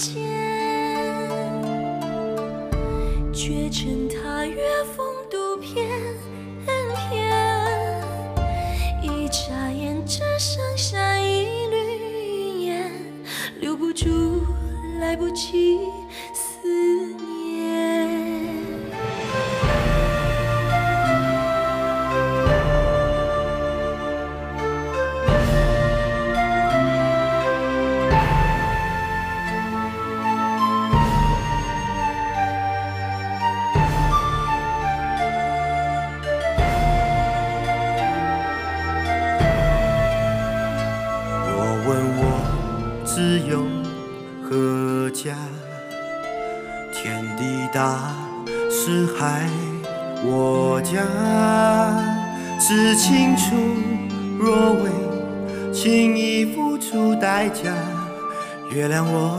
间，绝尘他月风度翩翩。一眨眼，只剩下一缕云烟，留不住，来不及月亮我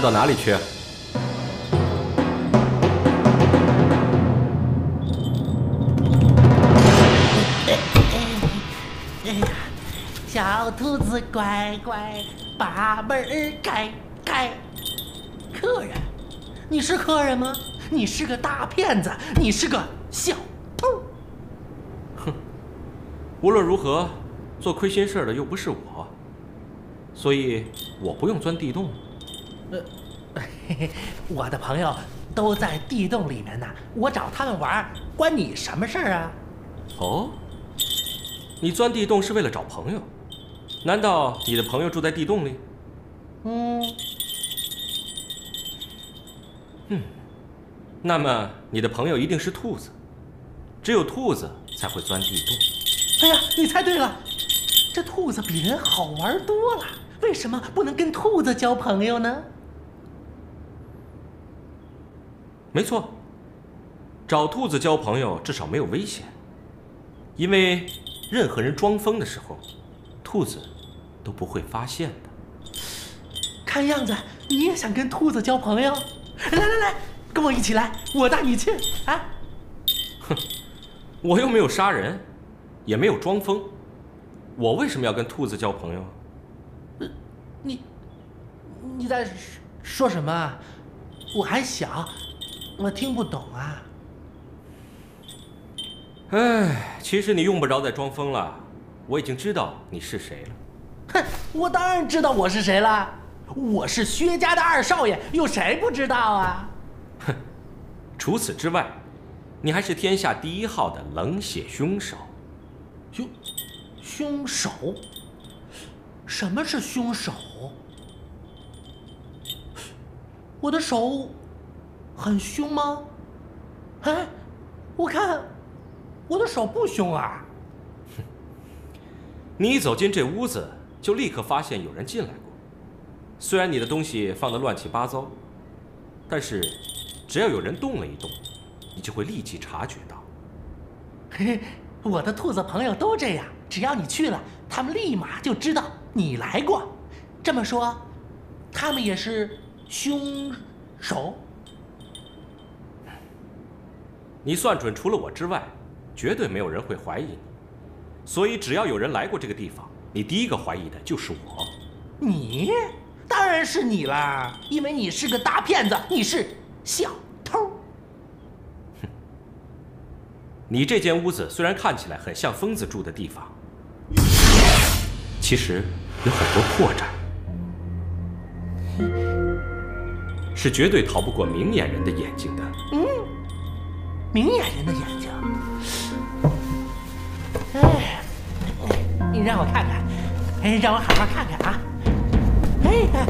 要到哪里去？小兔子乖乖，把门儿开开。客人，你是客人吗？你是个大骗子，你是个小偷。哼无论如何，做亏心事的又不是我，所以我不用钻地洞。我的朋友都在地洞里面呢，我找他们玩，关你什么事儿啊？哦，你钻地洞是为了找朋友？难道你的朋友住在地洞里？嗯，那么你的朋友一定是兔子，只有兔子才会钻地洞。哎呀，你猜对了，这兔子比人好玩多了，为什么不能跟兔子交朋友呢？没错，找兔子交朋友至少没有危险，因为任何人装疯的时候，兔子都不会发现的。看样子你也想跟兔子交朋友，来来来，跟我一起来，我带你去啊！我又没有杀人，也没有装疯，我为什么要跟兔子交朋友？你你在说说什么啊？我还小，我听不懂啊。哎，其实你用不着再装疯了，我已经知道你是谁了。哼，我当然知道我是谁了，我是薛家的二少爷，有谁不知道啊？哼除此之外，你还是天下第一号的冷血凶手。凶凶手？什么是凶手？我的手很凶吗？哎，我看我的手不凶啊。你一走进这屋子，就立刻发现有人进来过。虽然你的东西放得乱七八糟，但是只要有人动了一动，你就会立即察觉到。嘿嘿，我的兔子朋友都这样，只要你去了，他们立马就知道你来过。这么说，他们也是凶手？你算准，除了我之外，绝对没有人会怀疑你。所以，只要有人来过这个地方，你第一个怀疑的就是我。你？当然是你啦，因为你是个大骗子，你是小偷。哼你这间屋子虽然看起来很像疯子住的地方，其实有很多破绽，是绝对逃不过明眼人的眼睛的。嗯，明眼人的眼睛。哎，你让我看看，哎，让我好好看看啊。哎，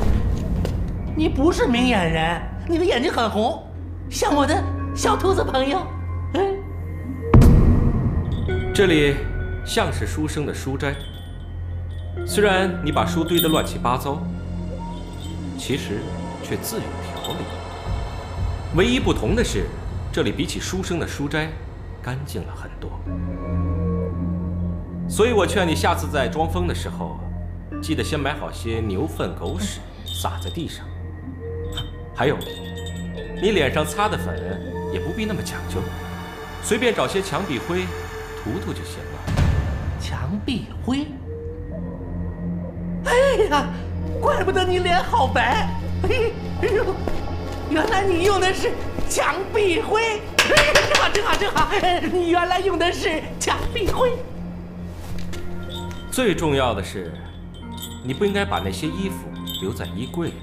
你不是明眼人，你的眼睛很红，像我的小兔子朋友。嗯，这里像是书生的书斋，虽然你把书堆得乱七八糟，其实却自有条理。唯一不同的是，这里比起书生的书斋干净了很多。所以我劝你下次在装疯的时候，记得先买好些牛粪、狗屎撒在地上。还有，你脸上擦的粉也不必那么讲究，随便找些墙壁灰涂涂就行了。墙壁灰。哎呀，怪不得你脸好白。哎哎呦，原来你用的是墙壁灰。哎，正好正好正好，哎你原来用的是墙壁灰。最重要的是，你不应该把那些衣服留在衣柜里。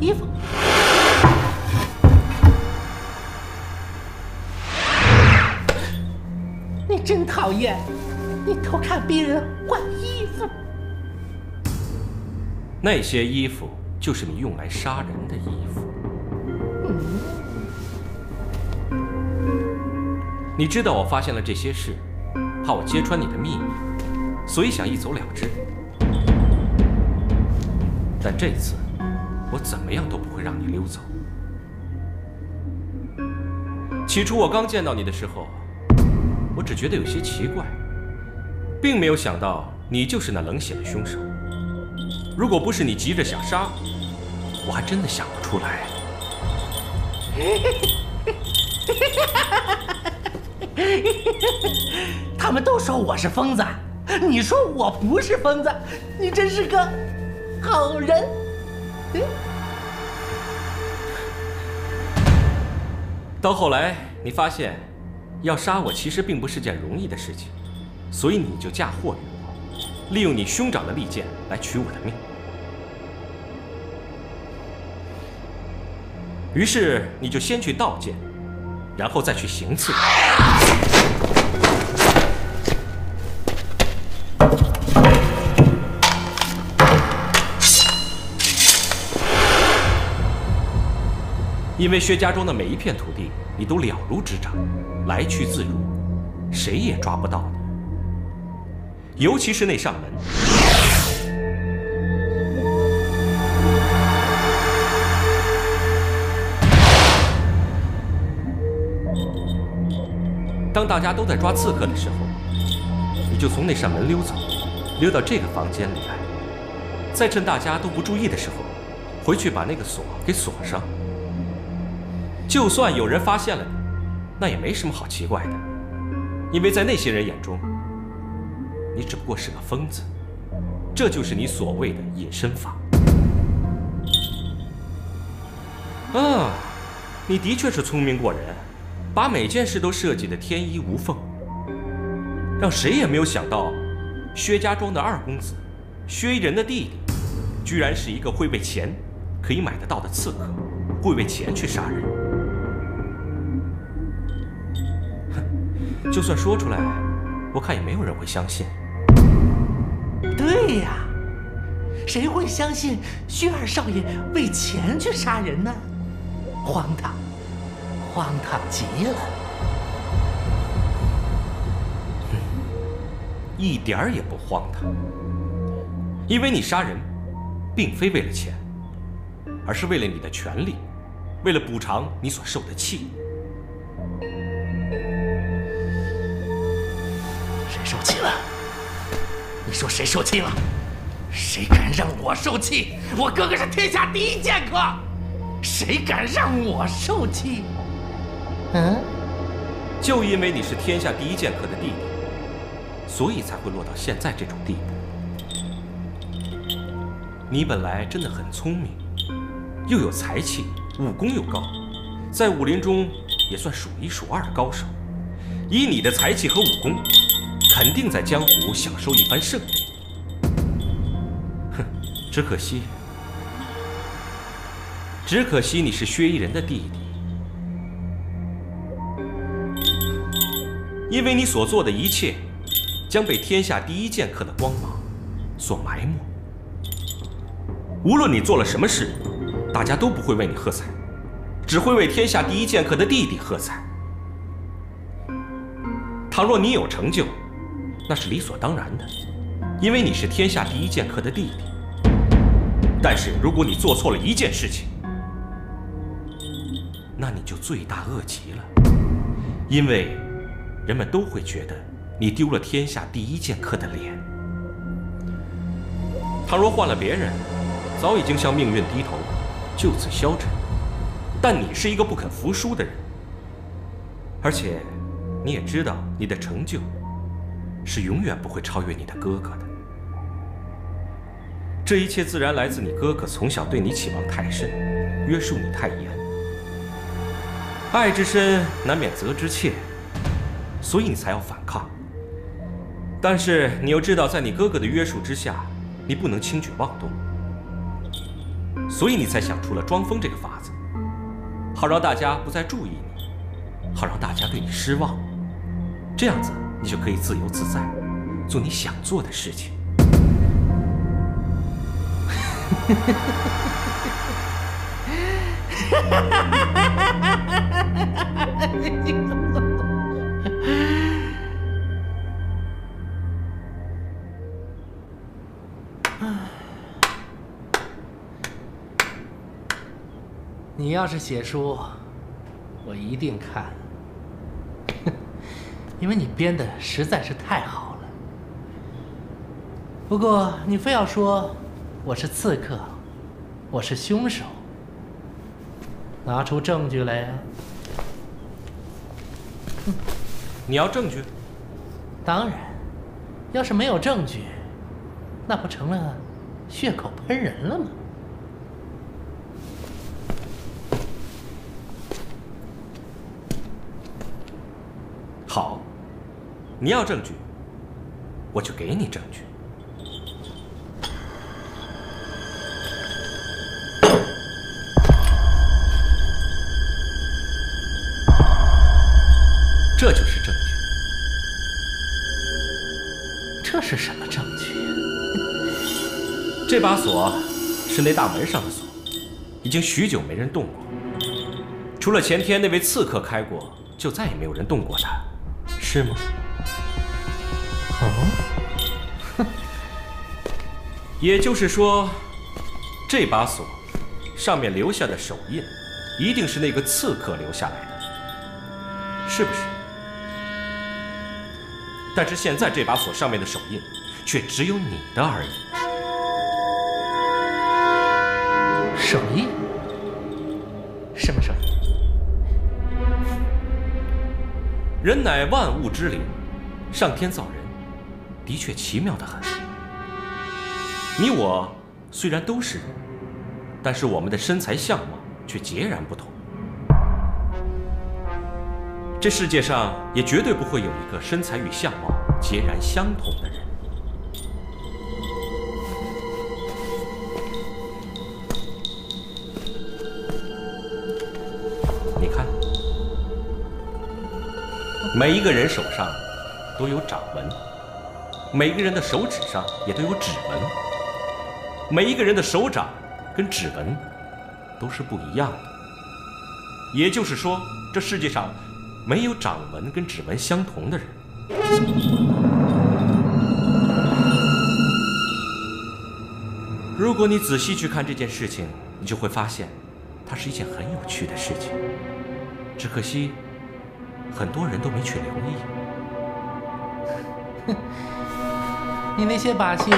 衣服。你真讨厌，你偷看别人换衣服。那些衣服就是你用来杀人的衣服。你知道我发现了这些事，怕我揭穿你的秘密，所以想一走了之。但这次，我怎么样都不会让你溜走。起初我刚见到你的时候，我只觉得有些奇怪，并没有想到你就是那冷血的凶手。如果不是你急着想杀我，我还真的想不出来。他们都说我是疯子，你说我不是疯子，你真是个好人。嗯到后来，你发现要杀我其实并不是件容易的事情，所以你就嫁祸于我，利用你兄长的利剑来取我的命。于是你就先去盗剑，然后再去行刺。因为薛家庄的每一片土地，你都了如指掌，来去自如，谁也抓不到你。尤其是那扇门。当大家都在抓刺客的时候，你就从那扇门溜走，溜到这个房间里来，再趁大家都不注意的时候，回去把那个锁给锁上。就算有人发现了你，那也没什么好奇怪的，因为在那些人眼中，你只不过是个疯子。这就是你所谓的隐身法。啊，你的确是聪明过人，把每件事都设计的天衣无缝，让谁也没有想到，薛家庄的二公子，薛一人的弟弟，居然是一个会为钱可以买得到的刺客，会为钱去杀人。哼，就算说出来，我看也没有人会相信。对呀，谁会相信薛二少爷为钱去杀人呢？荒唐，荒唐极了！一点儿也不荒唐，因为你杀人，并非为了钱，而是为了你的权利，为了补偿你所受的气。谁受气了？你说谁受气了？谁敢让我受气？我哥哥是天下第一剑客，谁敢让我受气？嗯，就因为你是天下第一剑客的弟弟，所以才会落到现在这种地步。你本来真的很聪明，又有才气，武功又高，在武林中也算数一数二的高手。以你的才气和武功，肯定在江湖享受一番盛名。哼，只可惜，只可惜你是薛一人的弟弟。因为你所做的一切，将被天下第一剑客的光芒所埋没。无论你做了什么事，大家都不会为你喝彩，只会为天下第一剑客的弟弟喝彩。倘若你有成就，那是理所当然的，因为你是天下第一剑客的弟弟。但是如果你做错了一件事情，那你就罪大恶极了，因为人们都会觉得你丢了天下第一剑客的脸。倘若换了别人，早已经向命运低头，就此消沉。但你是一个不肯服输的人，而且。你也知道，你的成就是永远不会超越你的哥哥的。这一切自然来自你哥哥从小对你期望太深，约束你太严。爱之深，难免责之切，所以你才要反抗。但是你又知道，在你哥哥的约束之下，你不能轻举妄动，所以你才想出了装疯这个法子，好让大家不再注意你，好让大家对你失望。这样子，你就可以自由自在，做你想做的事情。你要是写书，我一定看。因为你编的实在是太好了。不过你非要说我是刺客，我是凶手，拿出证据来呀！你要证据？当然，要是没有证据，那不成了血口喷人了吗？好，你要证据，我就给你证据。这就是证据。这是什么证据？这把锁是那大门上的锁，已经许久没人动过。除了前天那位刺客开过，就再也没有人动过它，是吗？哦，也就是说，这把锁上面留下的手印，一定是那个刺客留下来的，是不是？但是现在这把锁上面的手印，却只有你的而已。手印？什么手印？人乃万物之灵，上天造人，的确奇妙的很。你我虽然都是人，但是我们的身材相貌却截然不同。这世界上也绝对不会有一个身材与相貌截然相同的人。你看，每一个人手上都有掌纹，每个人的手指上也都有指纹，每一个人的手掌跟指纹都是不一样的。也就是说，这世界上没有掌纹跟指纹相同的人。如果你仔细去看这件事情，你就会发现，它是一件很有趣的事情。只可惜，很多人都没去留意。你那些把戏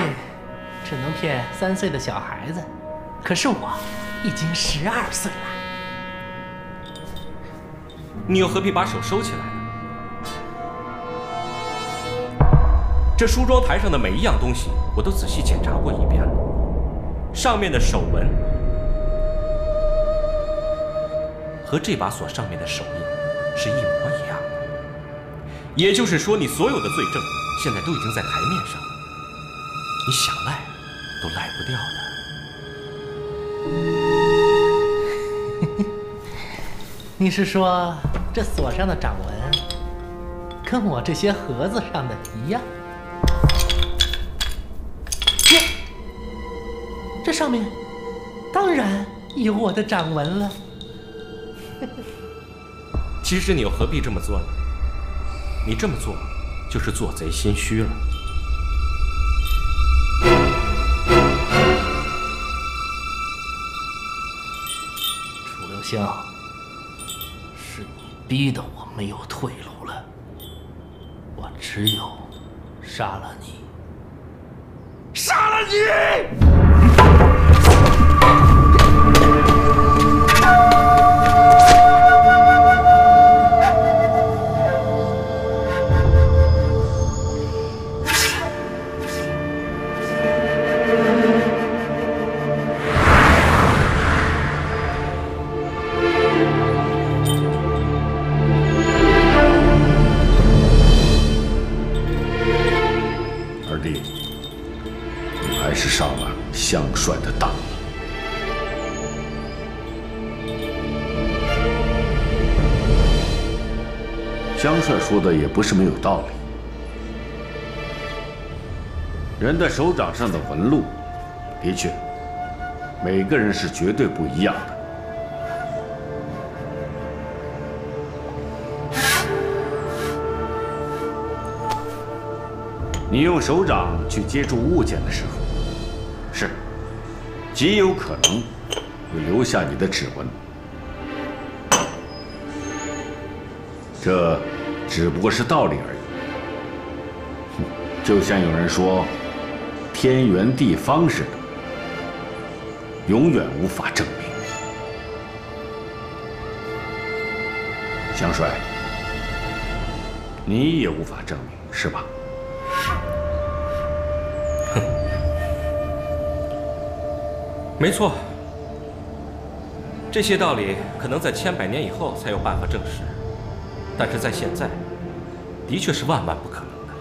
只能骗三岁的小孩子，可是我已经十二岁了。你又何必把手收起来呢？这梳妆台上的每一样东西，我都仔细检查过一遍了，上面的手纹和这把锁上面的手印是一模一样的。也就是说，你所有的罪证现在都已经在台面上，你想赖都赖不掉的。你是说这锁上的掌纹跟我这些盒子上的一样？这这上面当然有我的掌纹了。其实你又何必这么做呢？你这么做就是做贼心虚了。楚留香，是你逼得我没有退路了，我只有杀了你，杀了你！帅的当了。江帅说的也不是没有道理。人的手掌上的纹路，的确，每个人是绝对不一样的。你用手掌去接触物件的时候，极有可能会留下你的指纹。这只不过是道理而已。就像有人说“天圆地方”似的，永远无法证明。香帅，你也无法证明，是吧？没错。这些道理可能在千百年以后才有办法证实，但是在现在的确是万万不可能的。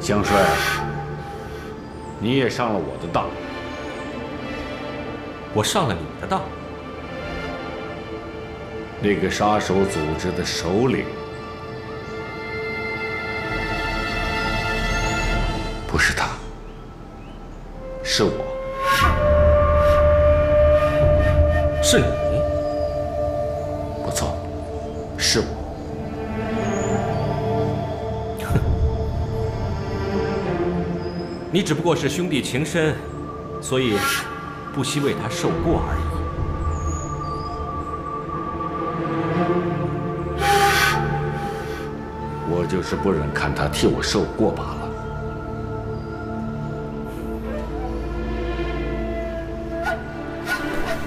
江帅。你也上了我的当。我上了你的当。那个杀手组织的首领。你只不过是兄弟情深，所以不惜为他受过而已。我就是不忍看他替我受过罢了。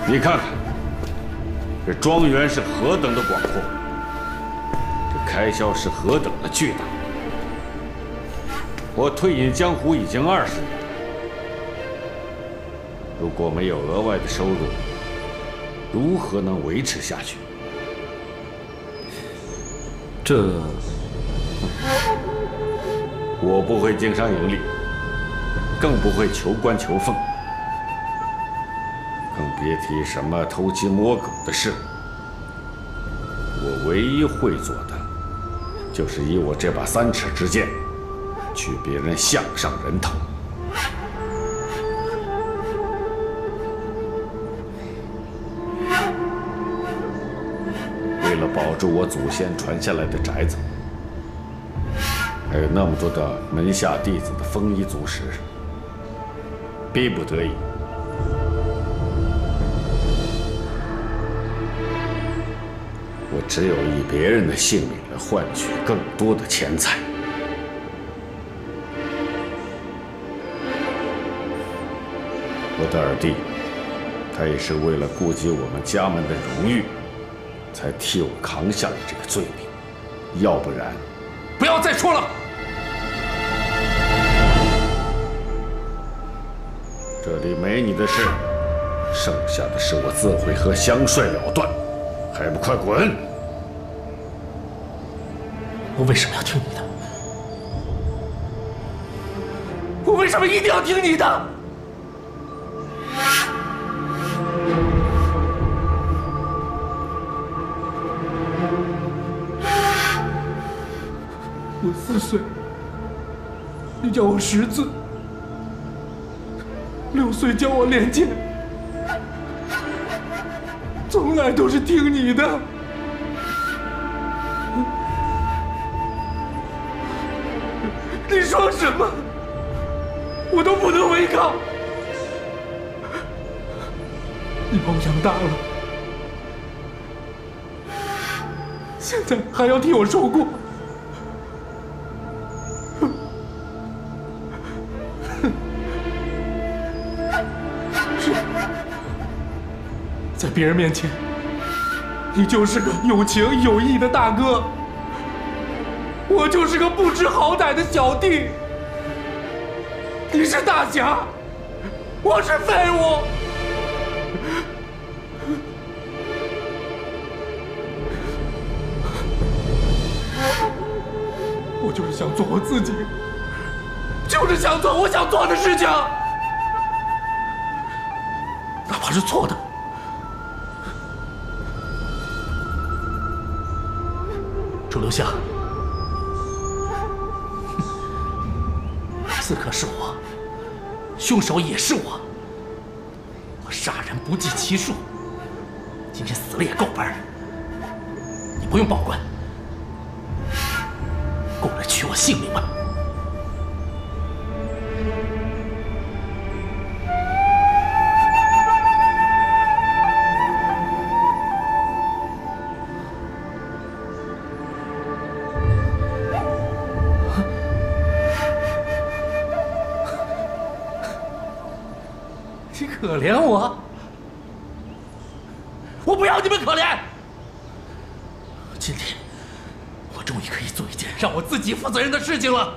你看看，这庄园是何等的广阔，这开销是何等的巨大。我退隐江湖已经二十年，如果没有额外的收入，如何能维持下去？这，我不会经商盈利，更不会求官求俸，更别提什么偷鸡摸狗的事。我唯一会做的，就是以我这把三尺之剑。取别人项上人头，为了保住我祖先传下来的宅子，还有那么多的门下弟子的丰衣足食，逼不得已，我只有以别人的性命来换取更多的钱财。我的二弟，他也是为了顾及我们家门的荣誉，才替我扛下了这个罪名。要不然，不要再说了。这里没你的事，剩下的事我自会和香帅了断，还不快滚！我为什么要听你的？我为什么一定要听你的？四岁，你教我识字；六岁教我练剑，从来都是听你的。你说什么，我都不能违抗。你把我养大了，现在还要替我受过。别人面前，你就是个有情有义的大哥，我就是个不知好歹的小弟。你是大侠，我是废物。我就是想做我自己，就是想做我想做的事情，哪怕是错的。楚留香，刺客是我，凶手也是我，我杀人不计其数，今天死了也够本你不用报官。过来取我性命吧！可怜我，我不要你们可怜。今天。我终于可以做一件让我自己负责任的事情了，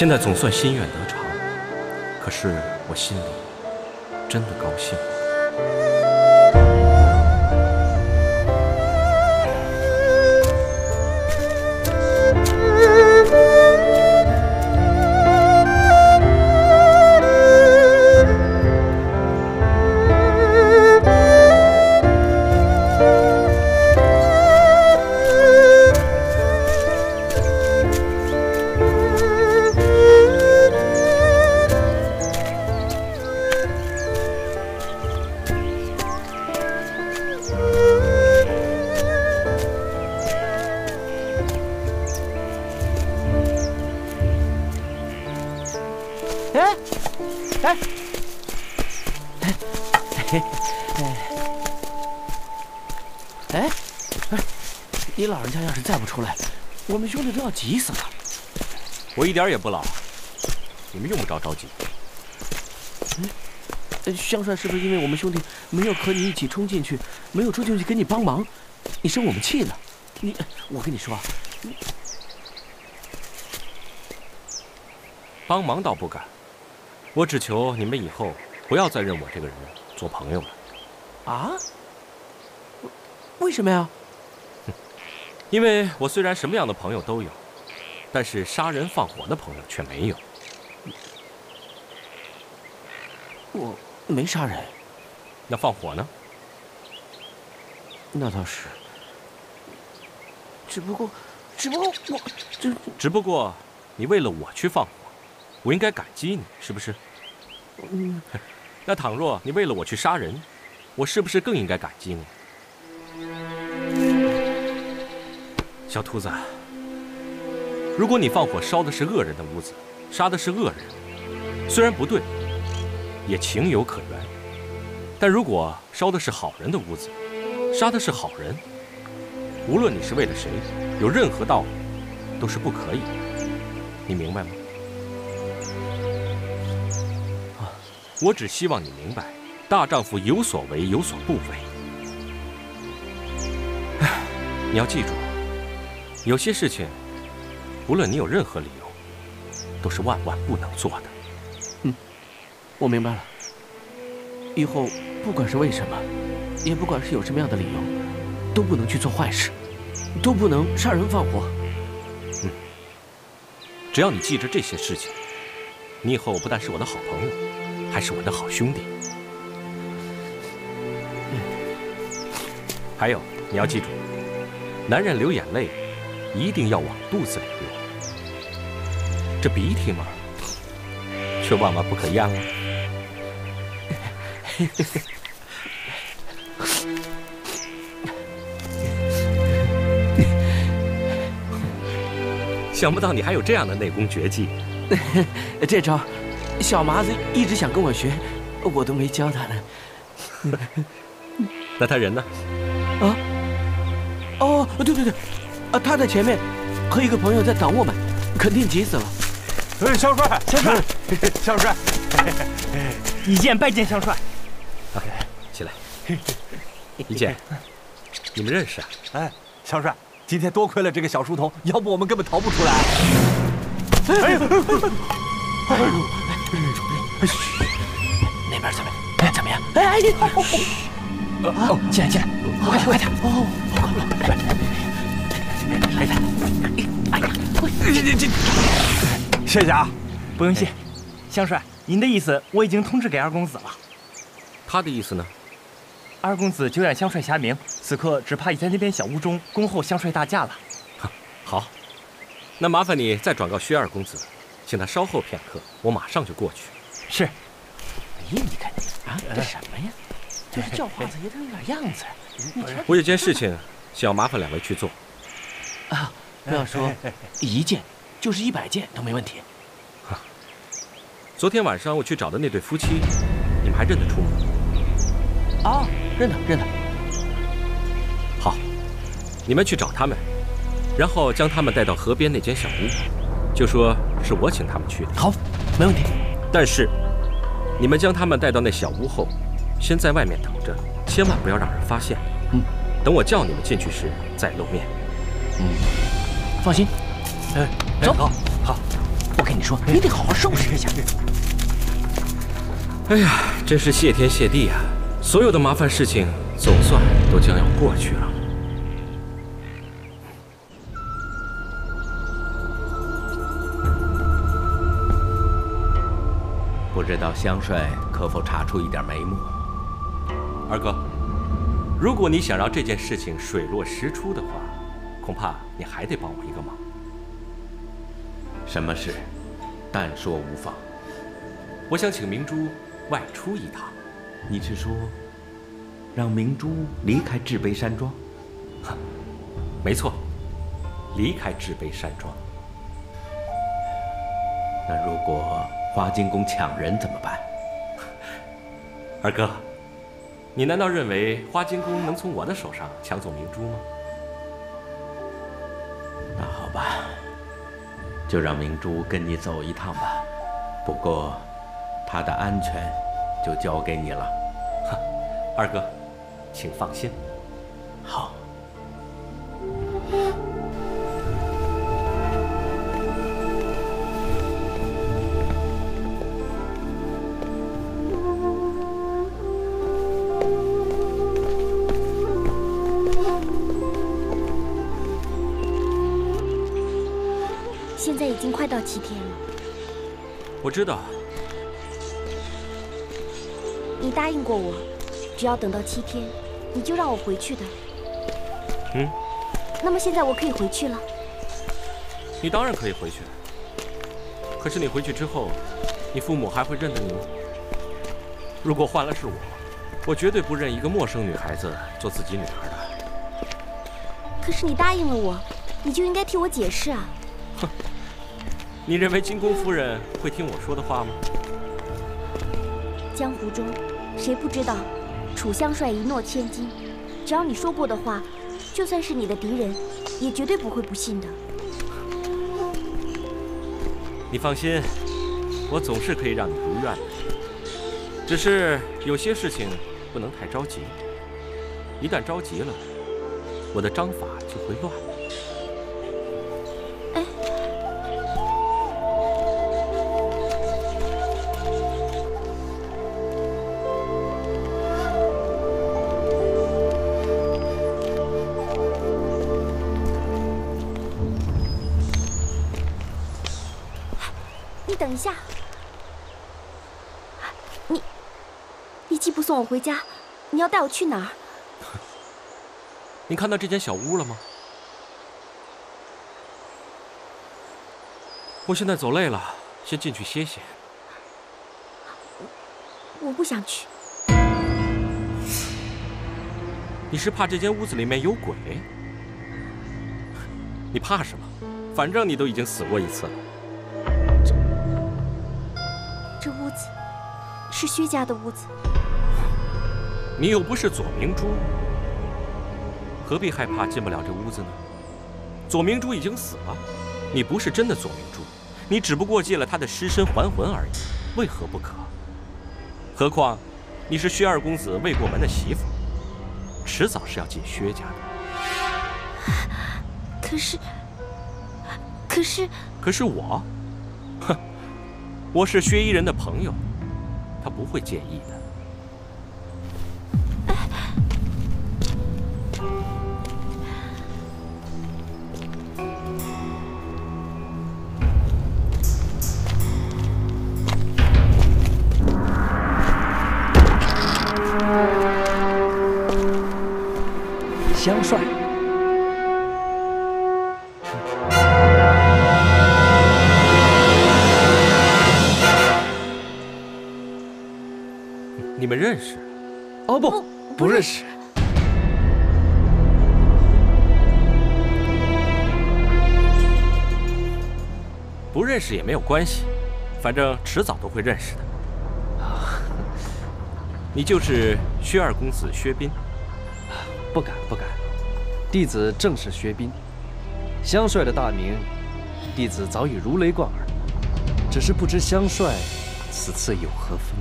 现在总算心愿得偿，可是我心里真的高兴。要急死了。我一点也不老，你们用不着着急。呃香帅是不是因为我们兄弟没有和你一起冲进去，没有冲进去给你帮忙，你生我们气呢？你，我跟你说你，帮忙倒不敢，我只求你们以后不要再认我这个人做朋友了。啊？为什么呀？因为我虽然什么样的朋友都有，但是杀人放火的朋友却没有。我没杀人，那放火呢？那倒是。只不过，只不过我只只不过你为了我去放火，我应该感激你，是不是？嗯，那倘若你为了我去杀人，我是不是更应该感激你？小兔子，如果你放火烧的是恶人的屋子，杀的是恶人，虽然不对，也情有可原。但如果烧的是好人的屋子，杀的是好人，无论你是为了谁，有任何道理，都是不可以的。你明白吗？啊，我只希望你明白，大丈夫有所为，有所不为。唉，你要记住，有些事情，无论你有任何理由，都是万万不能做的。嗯我明白了。以后不管是为什么，也不管是有什么样的理由，都不能去做坏事，都不能杀人放火。嗯只要你记着这些事情，你以后不但是我的好朋友，还是我的好兄弟。嗯还有，你要记住，男人流眼泪一定要往肚子里流，这鼻涕嘛，却万万不可咽啊。想不到你还有这样的内功绝技。这招，小麻子一直想跟我学，我都没教他呢。那他人呢？啊？哦，对对对，啊，他在前面，和一个朋友在等我们，肯定急死了。哎，香帅，肖帅，肖帅，一见拜见肖帅。啊，起来。一见，你们认识啊？哎，香帅，今天多亏了这个小书童，要不我们根本逃不出来。哎呦，哎呦，那边怎么样？怎么样？哎哎，哦，进来进来，快点快点！哦，快快快！来来，哎呀，这这，谢谢啊！不用谢，香帅，您的意思我已经通知给二公子了。他的意思呢？二公子久仰香帅侠名，此刻只怕已在那边小屋中恭候香帅大驾了。好，那麻烦你再转告薛二公子，请他稍后片刻，我马上就过去。是。哎呀，你看啊，这什么呀？就是叫花子也得有点样子。我有件事情想要麻烦两位去做。啊，不要说一件，就是一百件都没问题。昨天晚上我去找的那对夫妻，你们还认得出吗？啊，认得，认得。好，你们去找他们，然后将他们带到河边那间小屋，就说是我请他们去的。好，没问题。但是，你们将他们带到那小屋后，先在外面等着，千万不要让人发现。嗯，等我叫你们进去时再露面。嗯，放心。哎，走。好，好。我跟你说，你得好好收拾一下。哎呀，真是谢天谢地啊！所有的麻烦事情总算都将要过去了。不知道香帅可否查出一点眉目？二哥，如果你想让这件事情水落石出的话，恐怕你还得帮我一个忙。什么事？但说无妨。我想请明珠外出一趟。你是说，让明珠离开至悲山庄？哼，没错，离开至悲山庄。那如果花金宫抢人怎么办？二哥，你难道认为花金宫能从我的手上抢走明珠吗？就让明珠跟你走一趟吧。不过，她的安全就交给你了。哼，二哥，请放心。好。到七天了。我知道。你答应过我，只要等到七天，你就让我回去的。嗯。那么现在我可以回去了。你当然可以回去。可是你回去之后，你父母还会认得你吗？如果换了是我，我绝对不认一个陌生女孩子做自己女儿的。可是你答应了我，你就应该替我解释啊。哼。你认为金宫夫人会听我说的话吗？江湖中，谁不知道楚香帅一诺千金？只要你说过的话，就算是你的敌人，也绝对不会不信的。你放心，我总是可以让你如愿的。只是有些事情不能太着急，一旦着急了，我的章法就会乱。我回家，你要带我去哪儿？你看到这间小屋了吗？我现在走累了，先进去歇歇。我不想去。你是怕这间屋子里面有鬼？你怕什么？反正你都已经死过一次了。这屋子是薛家的屋子，你又不是左明珠，何必害怕进不了这屋子呢？左明珠已经死了，你不是真的左明珠，你只不过借了他的尸身还魂而已，为何不可？何况你是薛二公子未过门的媳妇，迟早是要进薛家的。可是，可是，可是我。哼我是薛衣人的朋友，他不会介意的。没有关系，反正迟早都会认识的。你就是薛二公子薛斌？不敢不敢，弟子正是薛斌。香帅的大名，弟子早已如雷贯耳。只是不知香帅此次有何吩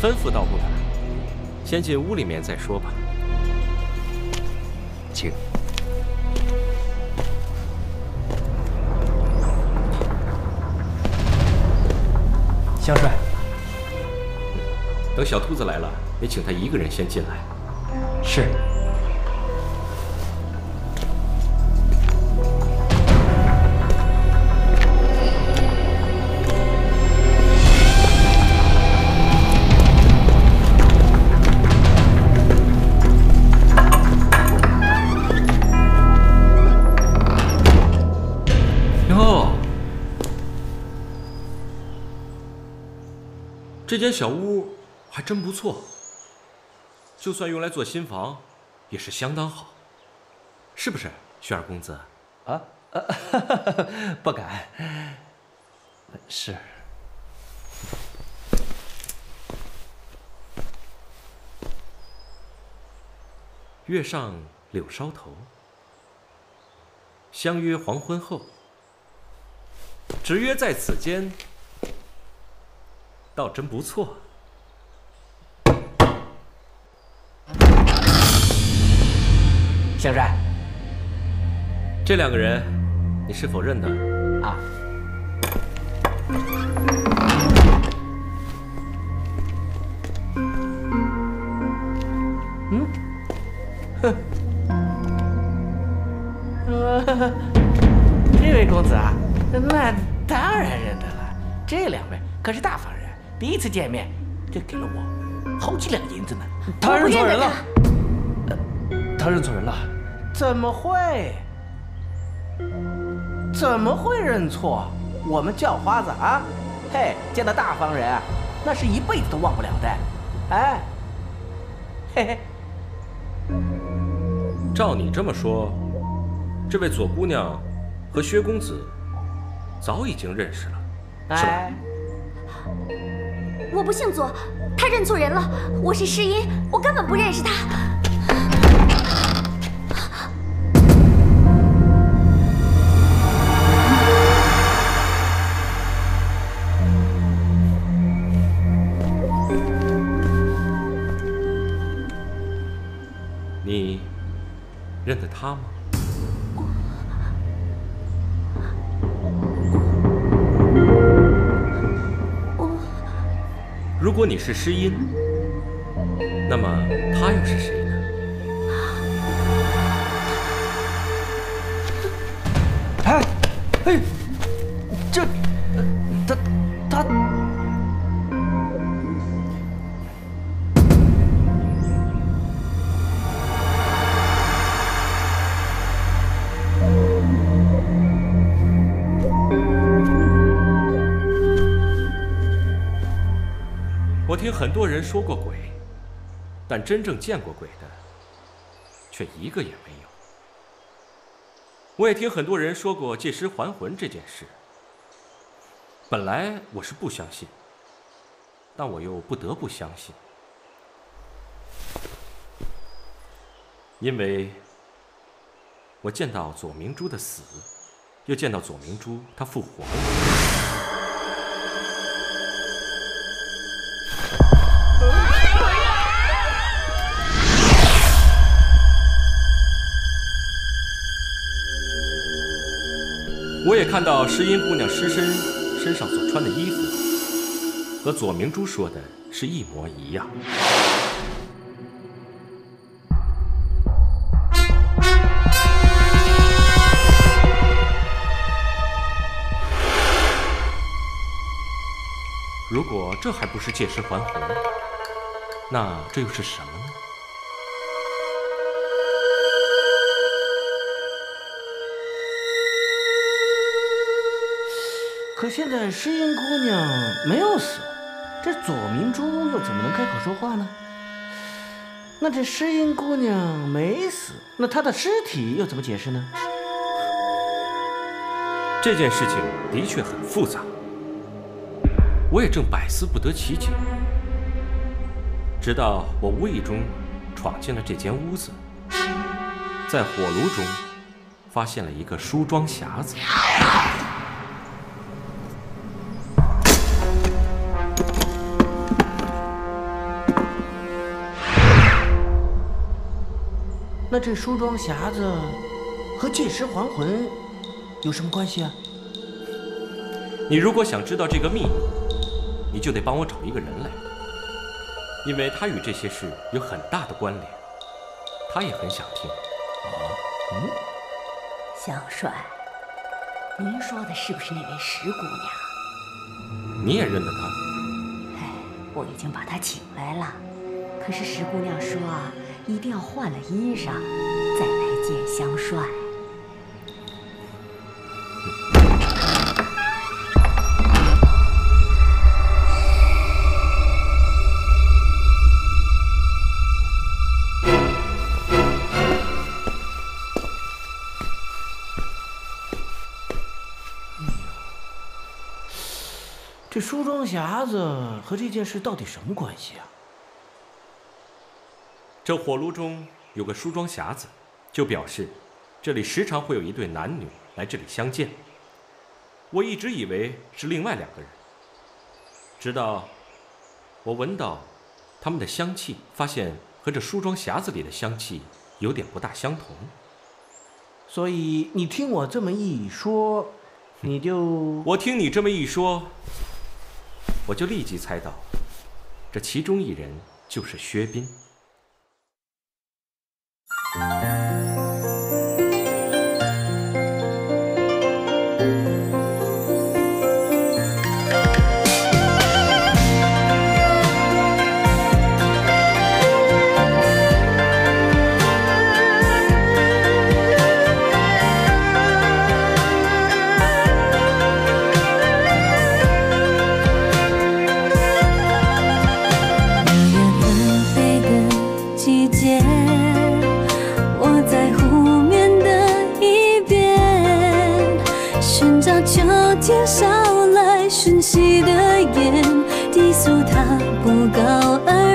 咐？吩咐倒不敢，先进屋里面再说吧。香帅，等小兔子来了，也请他一个人先进来。是。这间小屋还真不错，就算用来做新房，也是相当好，是不是，雪儿公子？啊？不敢。是。月上柳梢头，相约黄昏后，只约在此间。倒真不错，香帅，这两个人，你是否认得？啊？嗯？哼！这位公子啊，那当然认得了，这两位可是大方人。第一次见面就给了我好几两银子呢。他认错人了。他认错人了。怎么会？怎么会认错？我们叫花子啊，嘿，见到大方人，那是一辈子都忘不了的。哎，嘿嘿。照你这么说，这位左姑娘和薛公子早已经认识了，是吧？我不姓左，他认错人了。我是诗音，我根本不认识他。你认得他吗？如果你是诗音，那么他又是谁呢？哎，哎，这，他，他，听很多人说过鬼，但真正见过鬼的，却一个也没有。我也听很多人说过借尸还魂这件事，本来我是不相信，但我又不得不相信，因为我见到左明珠的死，又见到左明珠她复活了。看到诗音姑娘尸身身上所穿的衣服，和左明珠说的是一模一样。如果这还不是借尸还魂，那这又是什么呢？可现在诗音姑娘没有死，这左明珠又怎么能开口说话呢？那这诗音姑娘没死，那她的尸体又怎么解释呢？这件事情的确很复杂，我也正百思不得其解。直到我无意中闯进了这间屋子，在火炉中发现了一个梳妆匣子。那这梳妆匣子和借尸还魂有什么关系啊？你如果想知道这个秘密，你就得帮我找一个人来，因为他与这些事有很大的关联，他也很想听。嗯，小帅，您说的是不是那位石姑娘？你也认得她？哎，我已经把她请来了，可是石姑娘说啊。一定要换了衣裳，再来见香帅。这梳妆匣子和这件事到底什么关系啊？这火炉中有个梳妆匣子，就表示这里时常会有一对男女来这里相见。我一直以为是另外两个人，直到我闻到他们的香气，发现和这梳妆匣子里的香气有点不大相同。所以你听我这么一说，你就我听你这么一说，我就立即猜到，这其中一人就是薛斌。天笑来讯息的眼，低诉他不告而。